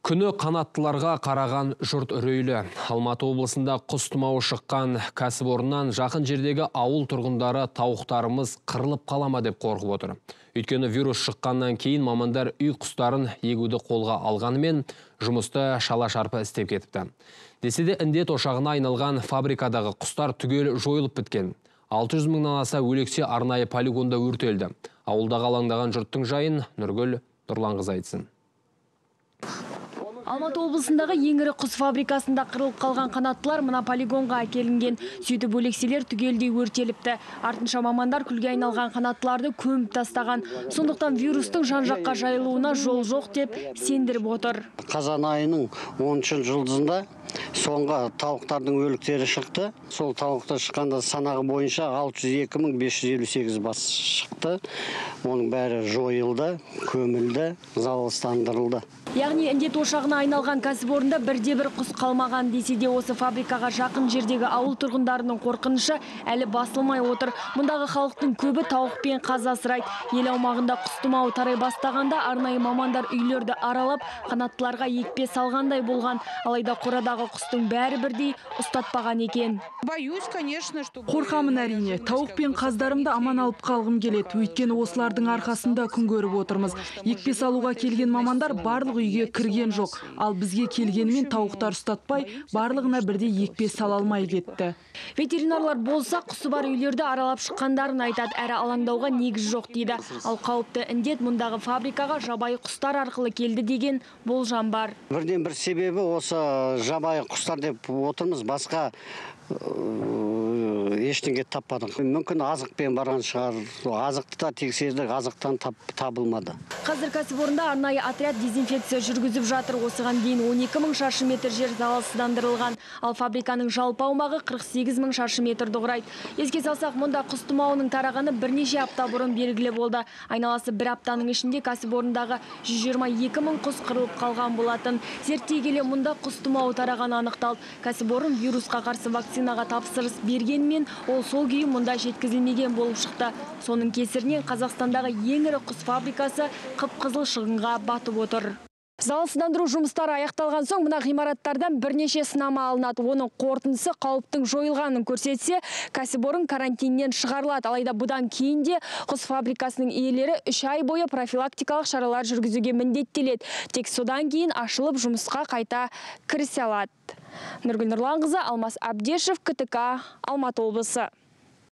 Күні қанаттыларға қараған жұрт үрейлі. Алматы облысында құс тұмауы шыққан кәсіпорыннан жақын жердегі ауыл тұрғындары тауықтарымыз қырылып қалама деп қорқып отыр. Өйткені вирус шыққаннан кейін мамандар үй құстарын егуді қолға алғанымен жұмысты шала шарпы істеп кетіпті. Десе де індет ошағына айналған фабрикадағы құстар түгел жойылып біткен. 600 мыңнан аса өлексе арнайы полигонда өртелді. Ауылдағы алаңдаған жұрттың жайын Нұргүл Нұрланғыз айтсын. Алматы облысындағы ең ірі құс фабрикасында қырылып қалған қанаттылар мына полигонға әкелінген. Сөйтіп өлекселер түгелдей өртеліпті. Артынша мамандар күлге айналған қанаттыларды көміп тастаған. Сондықтан вирустың жан жаққа жайылуына жол жоқ деп сендіріп отыр. қазан айының 10 жұлдызында соңғы тауықтардың өліктері шықты сол тауықтар шыққанда санағы бойынша 602 бас шықты оның бәрі жойылды көмілді залалсыздандырылды Яғни індет ошағына айналған кәсіпорында бірде бір құс қалмаған десе де осы фабрикаға жақын жердегі ауыл тұрғындарының қорқынышы әлі басылмай отыр. Мұндағы халықтың көбі тауықпен қаз асырайды. Ел аумағында құс тұмауы тарай бастағанда арнайы мамандар үйлерді аралап қанаттыларға екпе салғандай болған. Алайда қорадағы құстың бәрі бірдей ұстатпаған екен. Боюсь, конечно, что... Қорқамын әрине. Тауық пен қаздарымды аман алып қалғым келеді. Өйткені осылардың арқасында күн көріп отырмыз. Екпе салуға келген мамандар барлық үйге кірген жоқ. Ал бізге келгенімен тауықтар ұстатпай, барлығына бірдей екпе сала алмай кетті. Ветеринарлар болса құсы бар үйлерді аралап шыққандарын айтады, әрі алаңдауға негіз жоқ дейді. Ал қауіпті індет мұндағы фабрикаға жабайы құстар арқылы келді деген болжам бар. бірден бір себебі осы жабайы құстар деп отырмыз басқа э, ештеңе таппадық мүмкін азықпен барған шығар азықты да тексердік азықтан тап, табылмады Қазір кәсіпорында арнайы отряд дезинфекция жүргізіп жатыр. Осыған дейін 12 мың шаршы метр жер залалсыздандырылған. Ал фабриканың жалпы аумағы 48 мың шаршы метрді құрайды. Еске салсақ, мұнда құс тұмауының тарағаны бірнеше апта бұрын белгілі болды. Айналасы бір аптаның ішінде кәсіпорындағы 122 мың құс қырылып қалған болатын. Зерттей келе мұнда құс тұмауы тарағаны анықталды. Кәсіпорын вирусқа қарсы вакцинаға тапсырыс бергенмен, ол сол күйі мұнда жеткізілмеген болып шықты. Соның кесірінен Қазақстандағы ең ірі құс фабрикасы қып-қызыл шығынға батып отыр. Залалсыздандыру жұмыстары аяқталған соң мына ғимараттардан бірнеше сынама алынады. Оның қорытындысы қауіптің жойылғанын көрсетсе, кәсіпорын карантиннен шығарылады. Алайда бұдан кейін де құс фабрикасының иелері үш ай бойы профилактикалық шаралар жүргізуге міндеттеледі. Тек содан кейін ашылып жұмысқа қайта кірісе алады. Нұргүл Нұрланқызы, Алмас Абдешев, КТК, Алматы облысы.